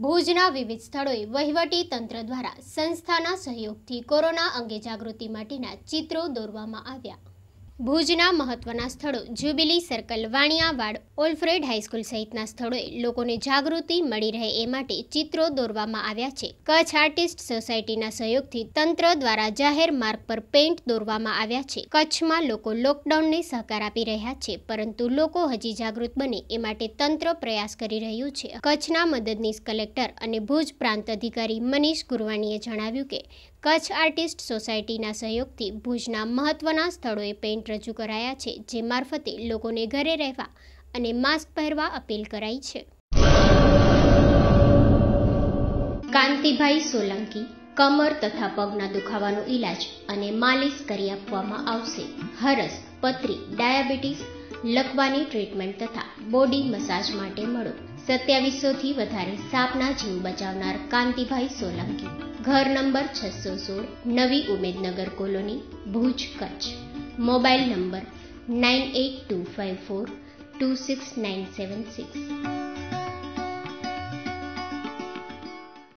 ભુજના વિવિધ સ્થળોએ વહીવટી તંત્ર દ્વારા સંસ્થાના સહયોગથી કોરોના અંગે જાગૃતિ માટેના ચિત્રો દોરવામાં આવ્યા. ભુજના મહત્વના સ્થળો jubilee circle, Vaniyawad, Alfred high school સહિતના સ્થળોએ લોકોને જાગૃતિ મળી રહે એ માટે ચિત્રો દોરવામાં આવ્યા છે. કચ્છ આર્ટિસ્ટ સોસાયટીના સહયોગથી તંત્ર દ્વારા જાહેર માર્ગ પર પેઇન્ટ દોરવામાં આવ્યા છે. કચ્છમાં લોકો લોકડાઉનને સહકાર આપી રહ્યા છે, પરંતુ લોકો હજી જાગૃત બને એ માટે તંત્ર પ્રયાસ કરી રહ્યું છે. કચ્છના મદદનીશ કલેક્ટર અને ભુજ પ્રાંત અધિકારી મનીષ ગુરવાણીએ જણાવ્યું કે, કચ્છ આર્ટિસ્ટ સોસાયટીના સહયોગથી ભુજના મહત્વના સ્થળોએ પેઇન્ટ રજૂ કરાયા છે, જે મારફતે લોકોને ઘરે રહેવા અને માસ્ક પહેરવા અપીલ કરાઈ છે. કાંતિભાઈ સોલંકી, કમર તથા પગના દુખાવાનો ઈલાજ અને માલિશ કરી આપવામાં આવશે. હરસ, પથરી, ડાયાબિટીસ લકવાની ટ્રીટમેન્ટ તથા બોડી મસાજ માટે મળો. સત્યાવીસોથી વધારે સાપના જીવ બચાવનાર કાંતિભાઈ સોલંકી. ઘર નંબર છસો સોળ, નવી Umednagar colony, Bhuj, Kutch. Mobile number 9825426976.